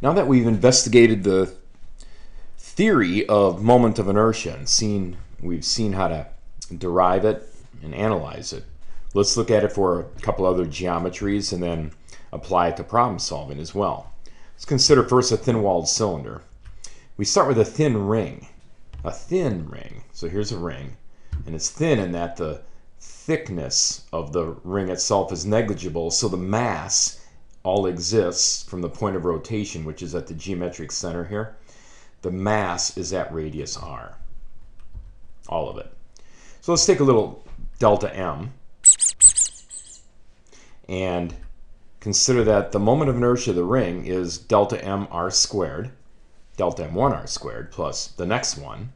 Now that we've investigated the theory of moment of inertia and seen we've seen how to derive it and analyze it, let's look at it for a couple other geometries and then apply it to problem solving as well. Let's consider first a thin-walled cylinder. We start with a thin ring, a thin ring. So here's a ring, and it's thin in that the thickness of the ring itself is negligible, so the mass all exists from the point of rotation, which is at the geometric center here. The mass is at radius r, all of it. So let's take a little delta m and consider that the moment of inertia of the ring is delta m r squared, delta m1 r squared, plus the next one,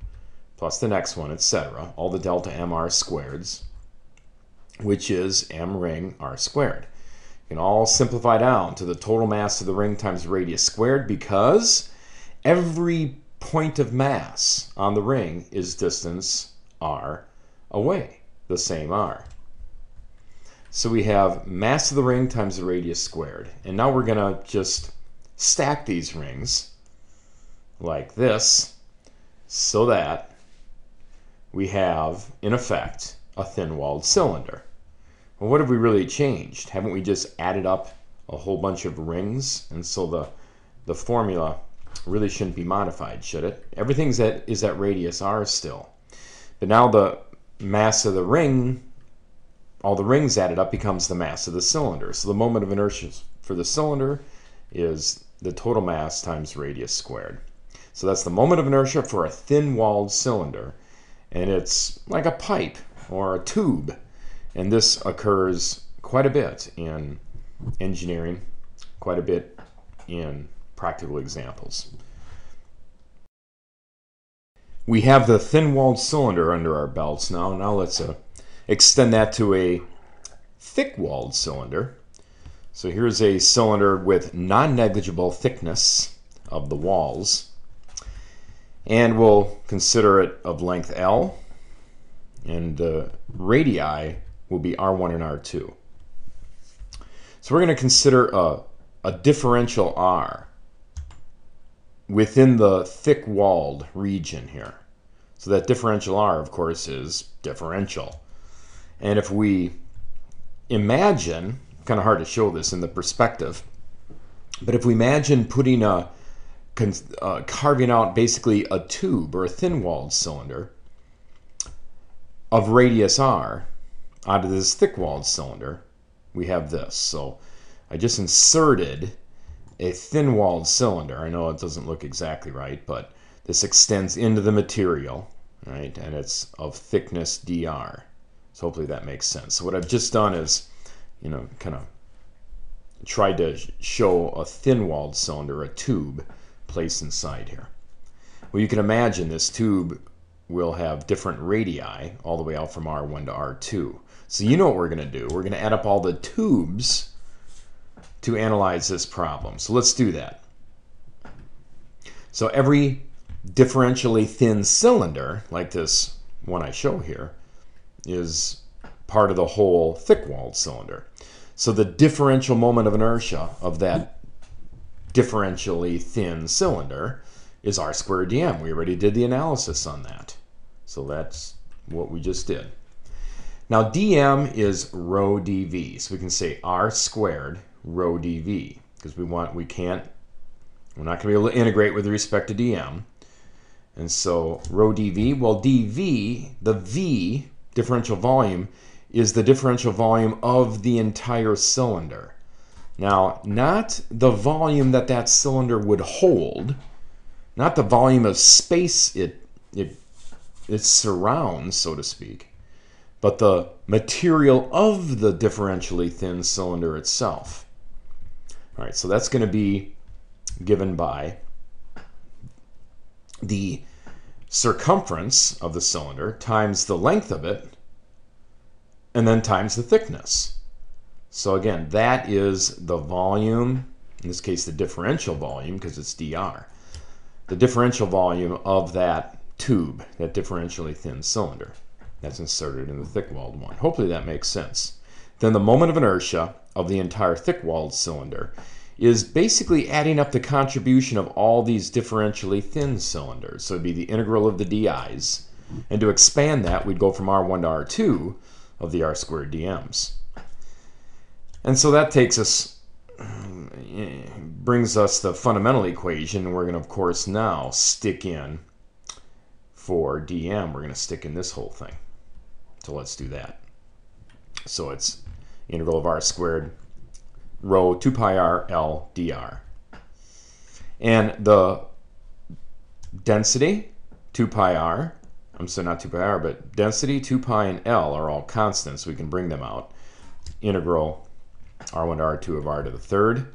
plus the next one, etc. All the delta m r squareds, which is m ring r squared can all simplify down to the total mass of the ring times radius squared because every point of mass on the ring is distance r away, the same r. So we have mass of the ring times the radius squared. And now we're going to just stack these rings like this so that we have, in effect, a thin-walled cylinder. Well, what have we really changed? Haven't we just added up a whole bunch of rings? And so the, the formula really shouldn't be modified, should it? Everything's at, is at radius r still. But now the mass of the ring, all the rings added up becomes the mass of the cylinder. So the moment of inertia for the cylinder is the total mass times radius squared. So that's the moment of inertia for a thin-walled cylinder. And it's like a pipe or a tube. And this occurs quite a bit in engineering, quite a bit in practical examples. We have the thin-walled cylinder under our belts now. Now let's uh, extend that to a thick-walled cylinder. So here's a cylinder with non-negligible thickness of the walls. And we'll consider it of length L. And the radii will be R1 and R2. So we're going to consider a, a differential R within the thick-walled region here. So that differential R, of course, is differential. And if we imagine, kind of hard to show this in the perspective, but if we imagine putting a, uh, carving out basically a tube or a thin-walled cylinder of radius R, out of this thick-walled cylinder, we have this. So I just inserted a thin-walled cylinder. I know it doesn't look exactly right, but this extends into the material, right? And it's of thickness dr. So hopefully that makes sense. So what I've just done is, you know, kind of tried to show a thin-walled cylinder, a tube, placed inside here. Well, you can imagine this tube will have different radii all the way out from R1 to R2. So you know what we're going to do. We're going to add up all the tubes to analyze this problem. So let's do that. So every differentially thin cylinder, like this one I show here, is part of the whole thick-walled cylinder. So the differential moment of inertia of that differentially thin cylinder is r squared dm. We already did the analysis on that. So that's what we just did. Now dm is rho dv, so we can say r squared rho dv because we want we can't we're not going to be able to integrate with respect to dm. And so rho dv, well dv, the v differential volume is the differential volume of the entire cylinder. Now, not the volume that that cylinder would hold, not the volume of space it it it surrounds, so to speak, but the material of the differentially thin cylinder itself. All right, so that's going to be given by the circumference of the cylinder times the length of it, and then times the thickness. So again, that is the volume, in this case the differential volume because it's dr, the differential volume of that tube, that differentially thin cylinder that's inserted in the thick-walled one. Hopefully that makes sense. Then the moment of inertia of the entire thick-walled cylinder is basically adding up the contribution of all these differentially thin cylinders. So it'd be the integral of the di's. And to expand that, we'd go from R1 to R2 of the R squared dm's. And so that takes us, brings us the fundamental equation. We're going to, of course, now stick in for dm. We're going to stick in this whole thing. So let's do that. So it's integral of r squared rho 2 pi r L dr. And the density, 2 pi r, I'm sorry, not 2 pi r, but density, 2 pi, and L are all constants. We can bring them out. Integral r1 to r2 of r to the third.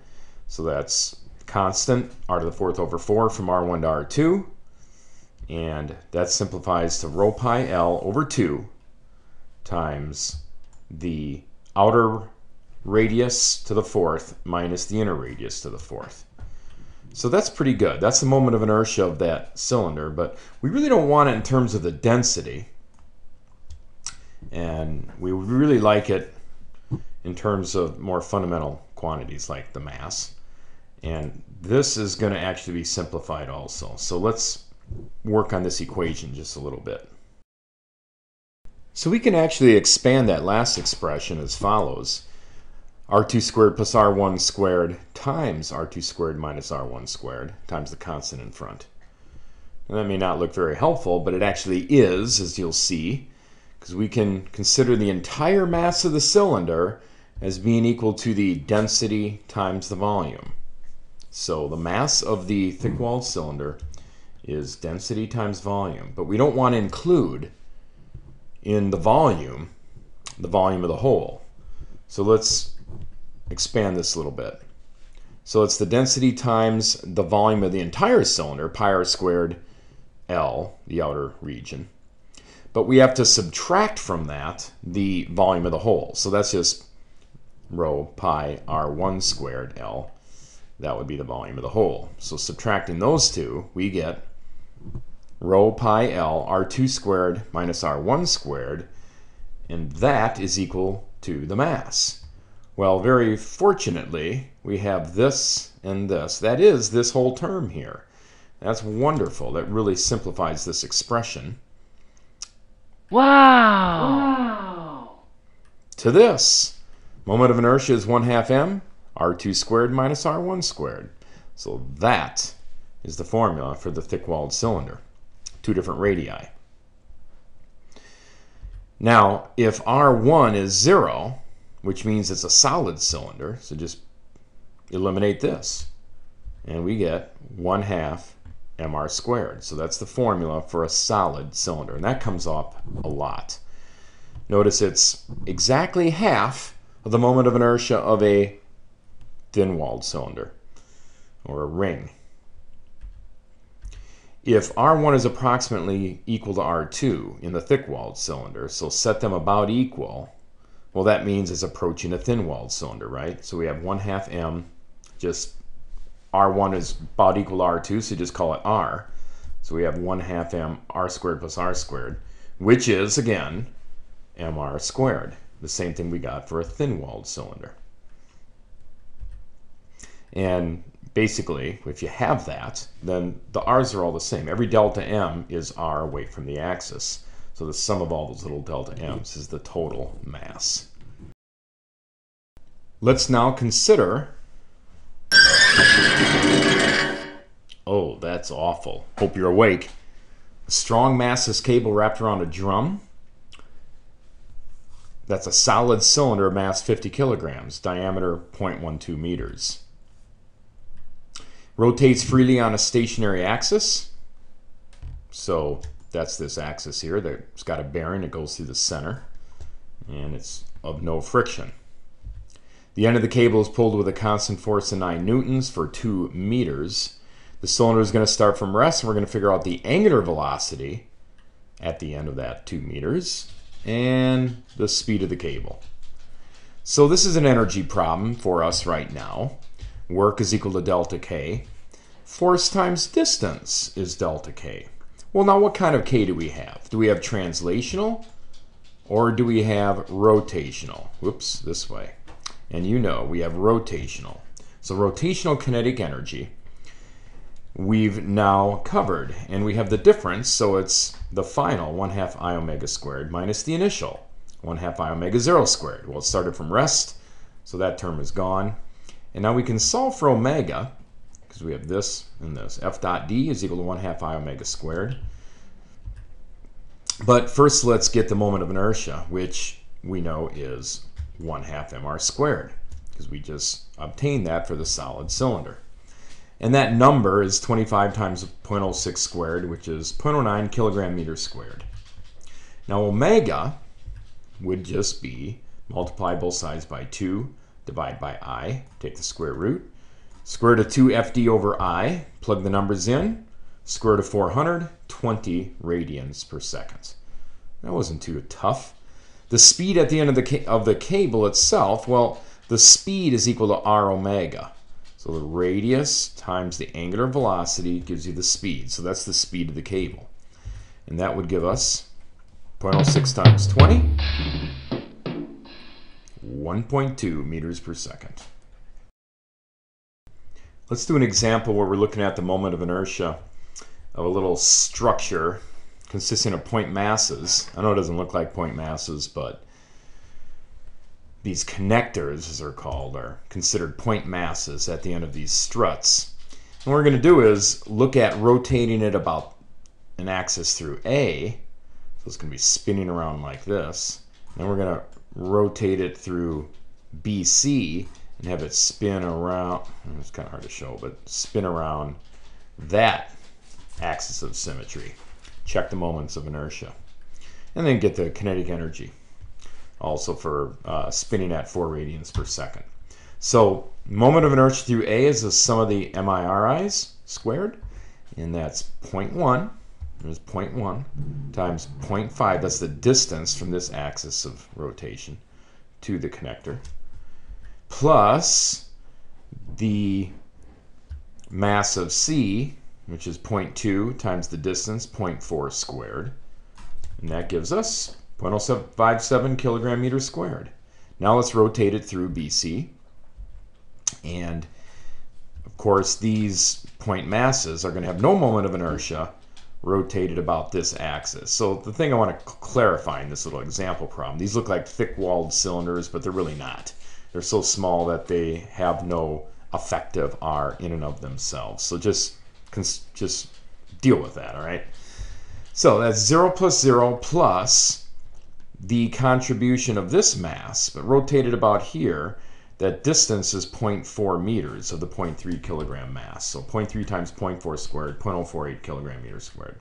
So that's constant, r to the fourth over 4 from r1 to r2. And that simplifies to rho pi L over 2 times the outer radius to the fourth minus the inner radius to the fourth. So that's pretty good. That's the moment of inertia of that cylinder, but we really don't want it in terms of the density. And we really like it in terms of more fundamental quantities like the mass. And this is going to actually be simplified also. So let's work on this equation just a little bit. So we can actually expand that last expression as follows r2 squared plus r1 squared times r2 squared minus r1 squared times the constant in front. And that may not look very helpful, but it actually is, as you'll see, because we can consider the entire mass of the cylinder as being equal to the density times the volume. So the mass of the thick-walled cylinder is density times volume, but we don't want to include in the volume the volume of the hole. So let's expand this a little bit. So it's the density times the volume of the entire cylinder, pi r squared L, the outer region. But we have to subtract from that the volume of the hole. So that's just rho pi r1 squared L. That would be the volume of the hole. So subtracting those two, we get rho pi L r2 squared minus r1 squared, and that is equal to the mass. Well, very fortunately, we have this and this. That is this whole term here. That's wonderful. That really simplifies this expression. Wow! Wow! To this, moment of inertia is 1 half m, r2 squared minus r1 squared. So that is the formula for the thick-walled cylinder. Two different radii. Now, if r1 is 0, which means it's a solid cylinder. So just eliminate this. And we get 1 half mr squared. So that's the formula for a solid cylinder. And that comes up a lot. Notice it's exactly half of the moment of inertia of a thin-walled cylinder or a ring. If R1 is approximately equal to R2 in the thick-walled cylinder, so set them about equal, well, that means it's approaching a thin-walled cylinder, right? So we have 1 half m, just R1 is about equal to R2, so just call it R. So we have 1 half m R squared plus R squared, which is, again, mr squared. The same thing we got for a thin-walled cylinder. And basically, if you have that, then the r's are all the same. Every delta m is r away from the axis. So the sum of all those little delta m's is the total mass. Let's now consider... Oh, that's awful. Hope you're awake. A strong massless cable wrapped around a drum. That's a solid cylinder mass 50 kilograms, diameter 0.12 meters. Rotates freely on a stationary axis. So that's this axis here that's got a bearing that goes through the center and it's of no friction. The end of the cable is pulled with a constant force of 9 newtons for 2 meters. The cylinder is going to start from rest and we're going to figure out the angular velocity at the end of that 2 meters and the speed of the cable. So this is an energy problem for us right now. Work is equal to delta K. Force times distance is delta K. Well, now what kind of K do we have? Do we have translational or do we have rotational? Whoops, this way. And you know we have rotational. So rotational kinetic energy we've now covered. And we have the difference, so it's the final 1 half i omega squared minus the initial 1 half i omega 0 squared. Well, it started from rest, so that term is gone. And now we can solve for omega, because we have this and this. f dot d is equal to 1 half i omega squared. But first, let's get the moment of inertia, which we know is 1 half mr squared, because we just obtained that for the solid cylinder. And that number is 25 times 0.06 squared, which is 0.09 kilogram meters squared. Now omega would just be multiply both sides by 2, divide by i, take the square root, square root of 2 fd over i, plug the numbers in, square root of 400, 20 radians per second. That wasn't too tough. The speed at the end of the, of the cable itself, well, the speed is equal to r omega. So the radius times the angular velocity gives you the speed. So that's the speed of the cable. And that would give us 0.06 times 20, 1.2 meters per second. Let's do an example where we're looking at the moment of inertia of a little structure consisting of point masses. I know it doesn't look like point masses, but these connectors, as they're called, are considered point masses at the end of these struts. And what we're going to do is look at rotating it about an axis through A. So it's going to be spinning around like this. Then we're going to rotate it through BC and have it spin around. It's kind of hard to show, but spin around that axis of symmetry. Check the moments of inertia. And then get the kinetic energy also for uh, spinning at 4 radians per second. So moment of inertia through A is the sum of the MIRIs squared, and that's 0.1. There's 0.1 times 0.5. That's the distance from this axis of rotation to the connector, plus the mass of C, which is 0.2 times the distance, 0.4 squared. And that gives us 0.057 kilogram meters squared. Now let's rotate it through BC. And of course, these point masses are going to have no moment of inertia rotated about this axis. So the thing I want to clarify in this little example problem, these look like thick-walled cylinders, but they're really not. They're so small that they have no effective R in and of themselves. So just, just deal with that, all right? So that's 0 plus 0 plus the contribution of this mass, but rotated about here, that distance is 0.4 meters of the 0.3 kilogram mass. So 0.3 times 0.4 squared, 0.048 kilogram meters squared.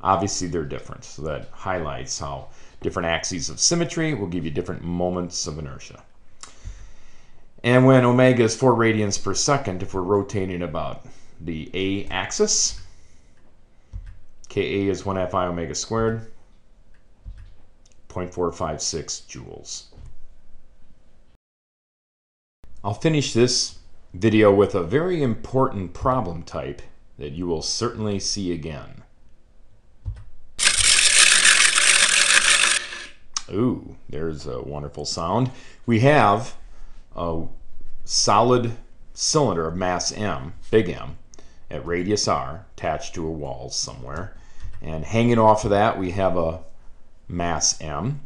Obviously, they're different, so that highlights how different axes of symmetry will give you different moments of inertia. And when omega is 4 radians per second, if we're rotating about the A axis, Ka is 1 half i omega squared, 0.456 joules. I'll finish this video with a very important problem type that you will certainly see again. Ooh, there's a wonderful sound. We have a solid cylinder of mass m, big M, at radius r, attached to a wall somewhere. And hanging off of that, we have a mass m.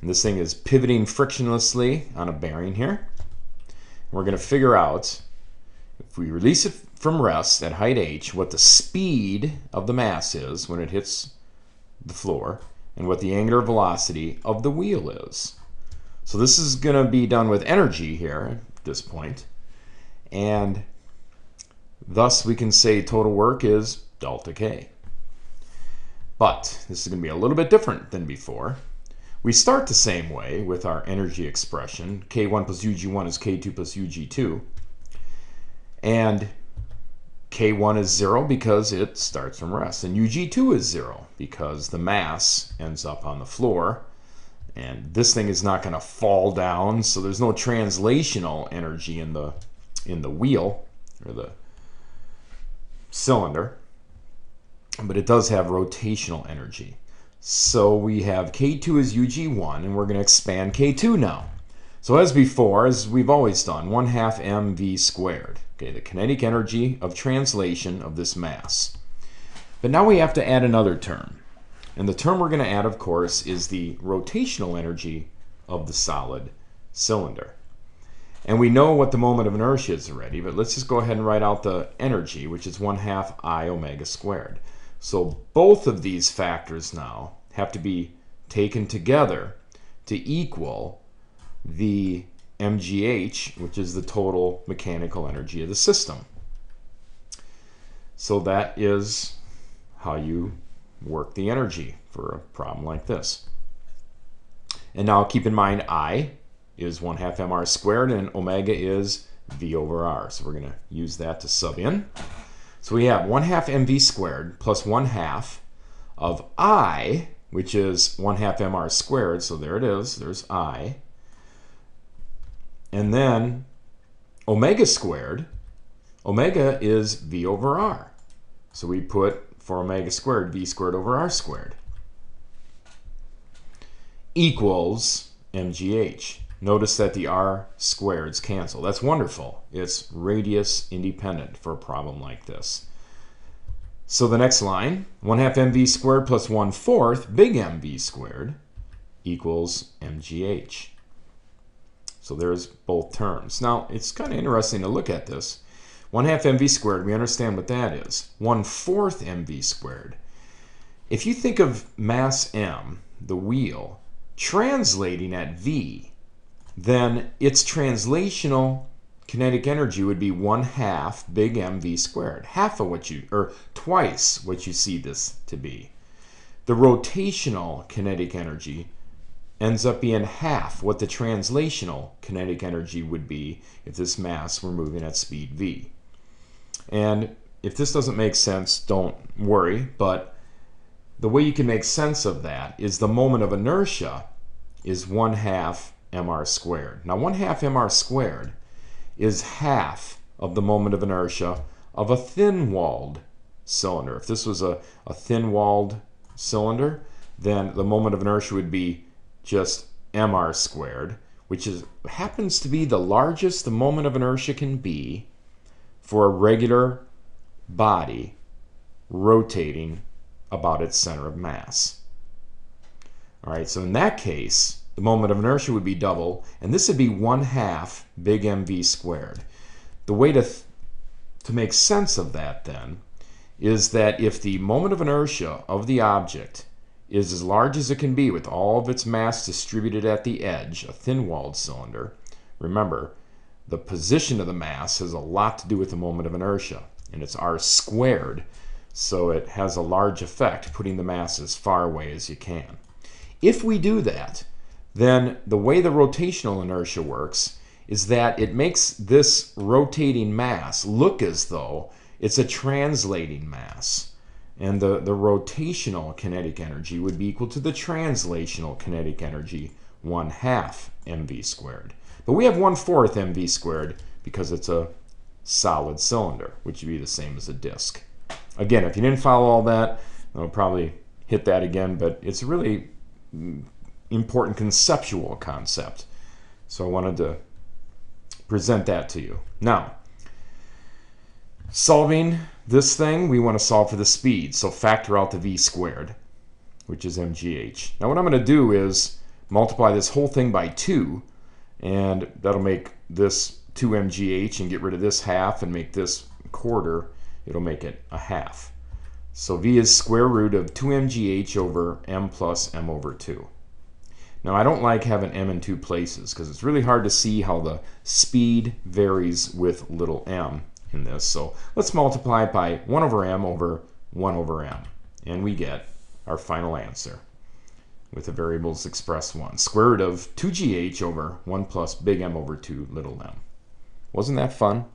And this thing is pivoting frictionlessly on a bearing here. We're going to figure out, if we release it from rest at height h, what the speed of the mass is when it hits the floor and what the angular velocity of the wheel is. So this is going to be done with energy here at this. And thus we can say total work is delta K. But this is going to be a little bit different than before. We start the same way with our energy expression. K1 plus UG1 is K2 plus UG2. And K1 is 0 because it starts from rest. And UG2 is 0 because the mass ends up on the floor. And this thing is not going to fall down, so there's no translational energy in the, in the wheel or the cylinder but it does have rotational energy. So we have K2 is UG1, and we're going to expand K2 now. So as before, as we've always done, 1 half mv squared. Okay, the kinetic energy of translation of this mass. But now we have to add another term. And the term we're going to add, of course, is the rotational energy of the solid cylinder. And we know what the moment of inertia is already, but let's just go ahead and write out the energy, which is 1 half I omega squared. So both of these factors now have to be taken together to equal the mgh, which is the total mechanical energy of the system. So that is how you work the energy for a problem like this. And now keep in mind I is 1 half mr squared and omega is v over r. So we're going to use that to sub in. So we have 1 half mv squared plus 1 half of I, which is 1 half mr squared. So there it is. There's I. And then omega squared, omega is v over r. So we put for omega squared, v squared over r squared equals mgh. Notice that the r squareds cancel. That's wonderful. It's radius independent for a problem like this. So the next line, 1 half mv squared plus 1 fourth big mv squared equals mgh. So there's both terms. Now, it's kind of interesting to look at this. 1 half mv squared, we understand what that is. 1 fourth mv squared. If you think of mass m, the wheel, translating at v, then its translational kinetic energy would be 1 half big mv squared. Half of what you, or twice what you see this to be. The rotational kinetic energy ends up being half what the translational kinetic energy would be if this mass were moving at speed v. And if this doesn't make sense, don't worry, but the way you can make sense of that is the moment of inertia is 1 half mr squared. Now 1 half mr squared is half of the moment of inertia of a thin-walled cylinder. If this was a, a thin-walled cylinder, then the moment of inertia would be just mr squared, which is happens to be the largest the moment of inertia can be for a regular body rotating about its center of mass. All right, so in that case, the moment of inertia would be double, and this would be 1 half big mv squared. The way to, to make sense of that then is that if the moment of inertia of the object is as large as it can be with all of its mass distributed at the edge, a thin-walled cylinder. Remember, the position of the mass has a lot to do with the moment of inertia, and it's r squared, so it has a large effect putting the mass as far away as you can. If we do that, then the way the rotational inertia works is that it makes this rotating mass look as though it's a translating mass. And the, the rotational kinetic energy would be equal to the translational kinetic energy, 1 half mv squared. But we have 1 fourth mv squared because it's a solid cylinder, which would be the same as a disk. Again, if you didn't follow all that, I'll probably hit that again, but it's really mm, important conceptual concept. So I wanted to present that to you. Now, solving this thing, we want to solve for the speed, so factor out the v squared, which is mgh. Now what I'm going to do is multiply this whole thing by 2, and that'll make this 2 mgh and get rid of this half and make this quarter. It'll make it a half. So v is square root of 2 mgh over m plus m over 2. Now I don't like having m in two places because it's really hard to see how the speed varies with little m in this. So let's multiply it by 1 over m over 1 over m. And we get our final answer with the variables expressed 1. Square root of 2gh over 1 plus big M over 2 little m. Wasn't that fun?